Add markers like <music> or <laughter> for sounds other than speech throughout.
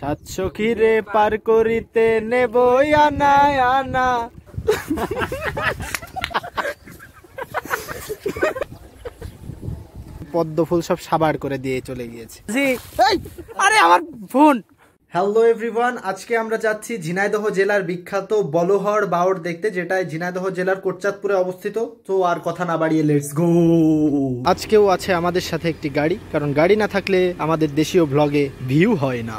সাতশো খিরে পার করিতে নেব আনা আনা। পদ্ম ফুল সব সাবার করে দিয়ে চলে গিয়েছে। জি এই, আরে আমার ফোন। হ্যালো এভরিওয়ান আজকে আমরা যাচ্ছি ঝিনাইদহ জেলার বিখ্যাত বলহর বাওর দেখতে যেটা ঝিনাইদহ জেলার কোটচাঁদপুরে অবস্থিত। তো আর কথা না বাড়িয়ে লেটস গো আজকেও আছে আমাদের সাথে একটি গাড়ি কারণ গাড়ি না থাকলে আমাদের দেশীয় ব্লগে ভিউ হয় না।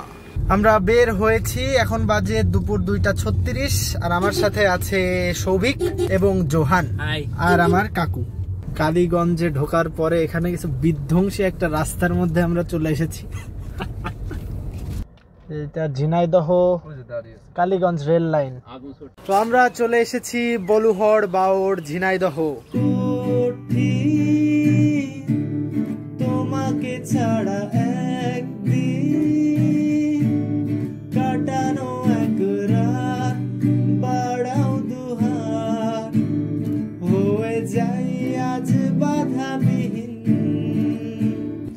আমরা বের হয়েছি এখন বাজে দুপুর দুইটা ছত্রিশ আর আমার সাথে আছে সৌভিক এবং জোহান আর আমার কাকু। কালীগঞ্জে ঢোকার পরে এখানে কিছু বিধ্বংসী একটা রাস্তার মধ্যে আমরা চলে এসেছি। এটা ঝিনাইদহ কালীগঞ্জ রেল লাইন। তো আমরা চলে এসেছি বলুহর বাওর ঝিনাইদহ। তোমাকে ছাড়া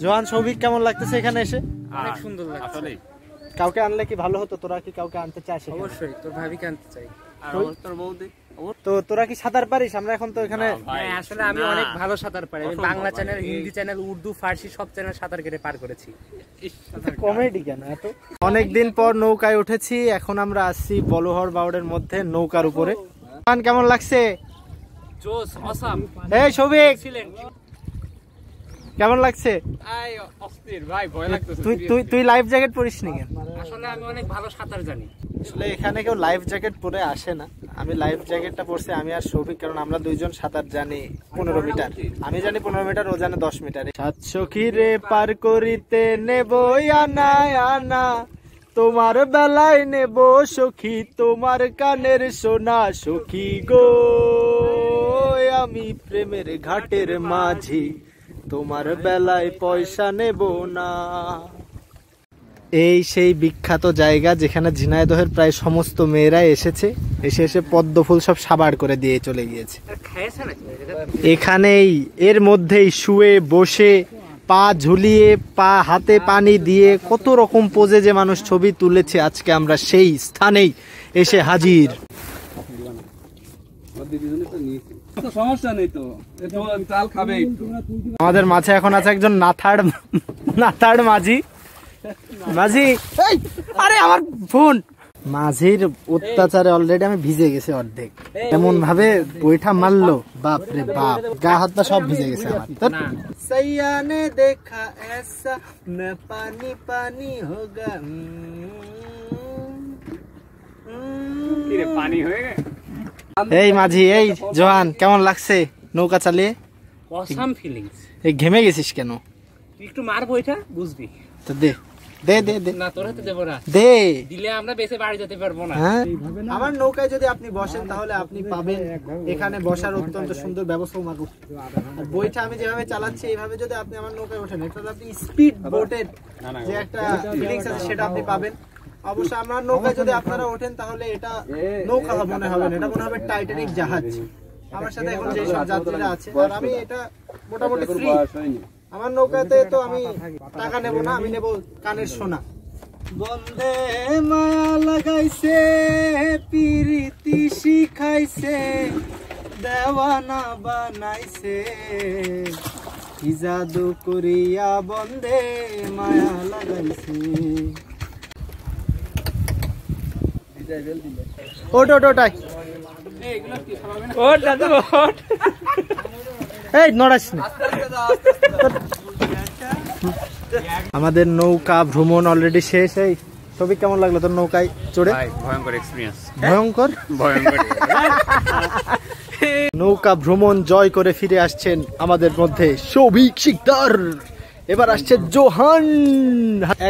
জোহান সৌভিক কেমন লাগতেছে এখানে এসে? অনেক সুন্দর লাগছে। কাউকে আনলে কি ভালো হতো? তোরা কি কাউকে আনতে চাস অবশ্যই তোর ভাবিকে আনতে চাই। তো তোরা কি সাঁতার পারিস? আমরা এখন তো এখানে হ্যাঁ, আসলে আমি অনেক ভালো সাঁতার পারি। আমি Bangla channel Hindi channel Urdu Farsi সব চ্যানেল সাঁতার কেটে পার করেছি। কমেডি কেন এত? অনেকদিন পর নৌকায় উঠেছি। এখন আমরা আসছি বলহর বাউডের মধ্যে নৌকার উপরে। কেমন লাগছে? জোস অসাম এই সৌভিক! এক্সিলেন্ট কেমন লাগছে? আই অস্থির ভাই ভয় লাগতেছে তুই তুই তুই লাইফ জ্যাকেট পরিস নি কেন? আসলে আমি অনেক ভালো সাঁতার জানি। আসলে এখানে কেউ লাইফ জ্যাকেট পরে আসে না। আমি লাইফ জ্যাকেটটা পরছি আমি আর সৌভিক কারণ আমরা দুইজন সাঁতার জানি পনেরো মিটার। আমি জানি পনেরো মিটার ও জানে দশ মিটার। সাতশো খিরে পার করিতে নেব আনা আনা। তোমার বেলায় নেব সখী তোমার কানের সোনা সখী গো। আমি প্রেমের ঘাটের মাঝি তোমার বেলায় পয়সা নেব না। এই সেই বিখ্যাত জায়গা যেখানে ঝিনাইদহের প্রায় সমস্ত মেয়েরাই এসেছে, এসে এসে পদ্ম ফুল সব সাবার করে দিয়ে চলে গিয়েছে। এখানেই, এর মধ্যেই শুয়ে, বসে, পা ঝুলিয়ে, পা হাতে পানি দিয়ে কত রকম পোজে যে মানুষ ছবি তুলেছে আজকে আমরা সেই স্থানেই এসে হাজির। সমস্যা নেই তো এ তো চাল খাবে একটু আমাদের মাঝে এখন আছে একজন নাথাড় নাথাড় মাঝি মাঝি এই, আরে আমার ফোন মাঝির অত্যাচারে অলরেডি আমি ভিজে গেছি অর্ধেক এমন ভাবে বইটা মারলো বাপ রে বাপ গা হাত পা সব ভিজে গেছে আমার তোর सैया ने देखा ऐसा मैं पानी पानी होगा পানি হয়ে গেছে এই মাঝি এই জোহান কেমন লাগছে নৌকা চালিয়ে? অসাম ফিলিংস এই ঘেমে গেছিস কেন? তুই একটু মারবো এটা বুঝবি তো দে দে দে দে। না তোর হাতে দেবো না। দে। দিলে আমরা বেঁচে বাড়ি যেতে পারব না। হ্যাঁ? আমার নৌকায় যদি আপনি বসেন তাহলে আপনি পাবেন এখানে বসার অত্যন্ত সুন্দর ব্যবস্থা আর বইটা আমি যেভাবে চালাচ্ছি এইভাবে যদি আপনি আমার নৌকায় ওঠেন এটা আপনি স্পিড বোটের যে একটা ফিলিংস আছে সেটা আপনি পাবেন। অবশ্য আমার নৌকায় যদি আপনারা ওঠেন তাহলে এটা নৌকা মনে হবে না এটা মনে হবে টাইটানিক জাহাজ। আমার সাথে এখন যে সব যাত্রীরা আছে আর আমি এটা মোটামুটি ফ্রি আমার নৌকাতে তো আমি টাকা নেব না আমি নেব কানের সোনা। বন্দে মায়া লাগাইছে পিরিতি শিখাইছে দেওয়ানা বানাইছে। কি জাদু করিয়া বন্দে মায়া লাগাইছে। ওট ওট ওটাই ওট দাদু ওট এই নড়াস না। আমাদের নৌকা ভ্রমণ অলরেডি শেষ এই। ছবি কেমন লাগল তোর নৌকায় চড়ে? ভয়ঙ্কর এক্সপিরিয়েন্স ভয়ঙ্কর? ভয়ঙ্কর নৌকা ভ্রমণ জয় করে ফিরে আসছেন আমাদের মধ্যে সৌভিক শিকদার। এবার আসছে জোহান।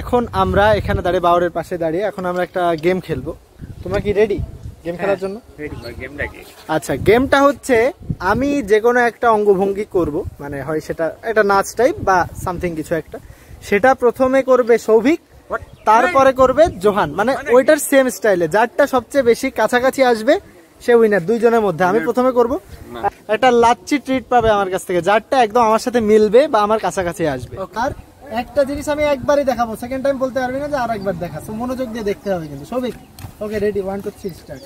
এখন আমরা এখানে দাঁড়িয়ে বাউরের পাশে দাঁড়িয়ে এখন আমরা একটা গেম খেলব। তোমরা কি রেডি গেম খেলার জন্য? গেমটা কি? আচ্ছা গেমটা হচ্ছে আমি যে কোনো একটা অঙ্গভঙ্গি করব মানে হয় সেটা একটা নাচ টাইপ বা সামথিং কিছু একটা। সেটা প্রথমে করবে সৌভিক তারপরে করবে জোহান। মানে ওইটার সেম স্টাইলে যারটা সবচেয়ে বেশি কাছাকাছি আসবে সে উইনার দুইজনের মধ্যে। আমি প্রথমে করব। একটা লাচ্ছি ট্রিট পাবে আমার কাছ থেকে যারটা একদম আমার সাথে মিলবে বা আমার কাছাকাছি আসবে। আর একটা জিনিস আমি একবারই দেখাবো। সেকেন্ড টাইম বলতে পারবি না যে আর একবার দেখা। তো মনোযোগ দিয়ে দেখতে হবে কিন্তু। Sabik okay ready one two three start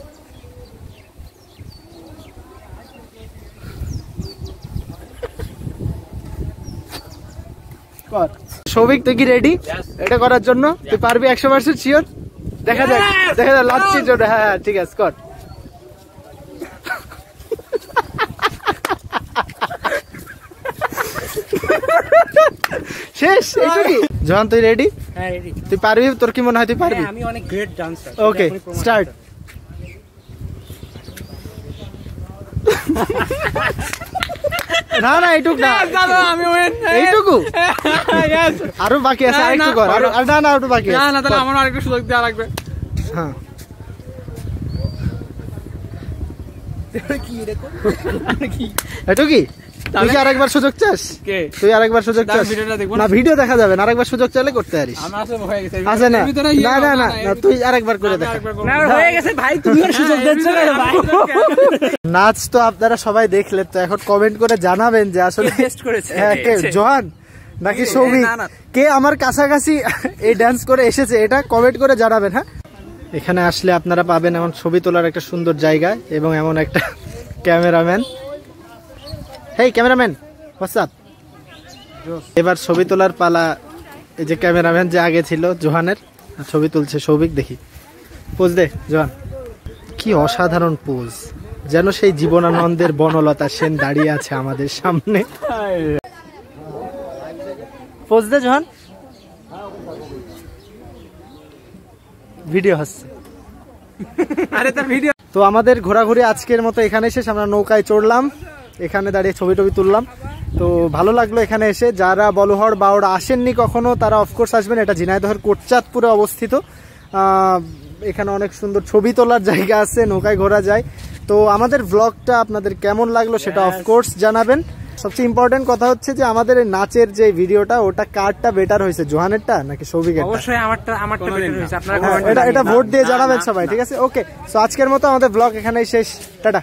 কর সৌভিক তুই কি রেডি এটা করার জন্য? তুই পারবি একশো পার্সেন্ট শিওর দেখা যাক। দেখা যাক লাচ্ছির জন্য হ্যাঁ হ্যাঁ ঠিক আছে কর <laughs> শেষ এইটুকুই জহান তুই রেডি হ্যাঁ রেডি তুই পারবি? তোর কি মনে হয় তুই পারবি? আমি অনেক গ্রেট ডান্সার ওকে স্টার্ট না না এইটুকু না। আমি win. এইটুকু. আরও বাকি আছে আরেকটু কর আরও না না আরও বাকি না না তাহলে আমার আরেকটু সুযোগ দেওয়া লাগবে। হ্যাঁ। এটু কি তুই কি আরেকবার সুযোগ চাস? তুই আরেকবার সুযোগ চাস? না না? ভিডিও দেখা যাবে না আরেকবার সুযোগ চাইলে করতে পারিস। হয়ে আছে না? ইয়ে না না না এর না, তুই আরেকবার করে দেখা। হয়ে গেছে ভাই তুমি আর সুযোগ দিচ্ছ না নাচ তো আপনারা সবাই দেখলেন তো এখন কমেন্ট করে জানাবেন যে আসলে হ্যাঁ কে? জোহান নাকি সৌমিক না, না। কে আমার কাছাকাছি এই ডান্স করে এসেছে এটা কমেন্ট করে জানাবেন হ্যাঁ? এখানে আসলে আপনারা পাবেন এমন ছবি তোলার একটা সুন্দর জায়গা এবং এমন একটা <laughs> ক্যামেরাম্যান হেই ক্যামেরাম্যান হোয়াটসঅ্যাপ এবার ছবি তোলার পালা এই যে ক্যামেরাম্যান যে আগে ছিল জোহানের ছবি তুলছে সৌভিক দেখি। পোজ দে জোহান। কি অসাধারণ পোজ যেন সেই জীবনানন্দের বনলতা সেন দাঁড়িয়ে আছে আমাদের সামনে। পোজ দে জোহান। ভিডিও হচ্ছে। আরে তার ভিডিও তো আমাদের ঘোরাঘুরি আজকের মতো এখানে শেষ আমরা নৌকায় চড়লাম। এখানে দাঁড়িয়ে ছবি টবি তুললাম। তো ভালো লাগল এখানে এসে। যারা বলহর বাওড়া আসেননি কখনো তারা অফকোর্স আসবেন। এটা ঝিনাইদহের কোটচাঁদপুরে অবস্থিত। এখানে অনেক সুন্দর ছবি তোলার জায়গা আছে নৌকায় ঘোরা যায়। তো আমাদের ব্লগটা আপনাদের কেমন লাগল সেটা অফকোর্স জানাবেন। সবচেয়ে ইম্পর্টেন্ট কথা হচ্ছে যে আমাদের এই নাচের যে ভিডিওটা ওটা কারটা বেটার হয়েছে? জোহানেরটা নাকি অবশ্যই আমারটা আমারটা কোনোদিন হয়েছে। আপনারা হ্যাঁ, এটা এটা ভোট দিয়ে জানাবেন সবাই ঠিক আছে? ওকে সো আজকের মতো আমাদের ব্লগ এখানেই শেষ। টাটা।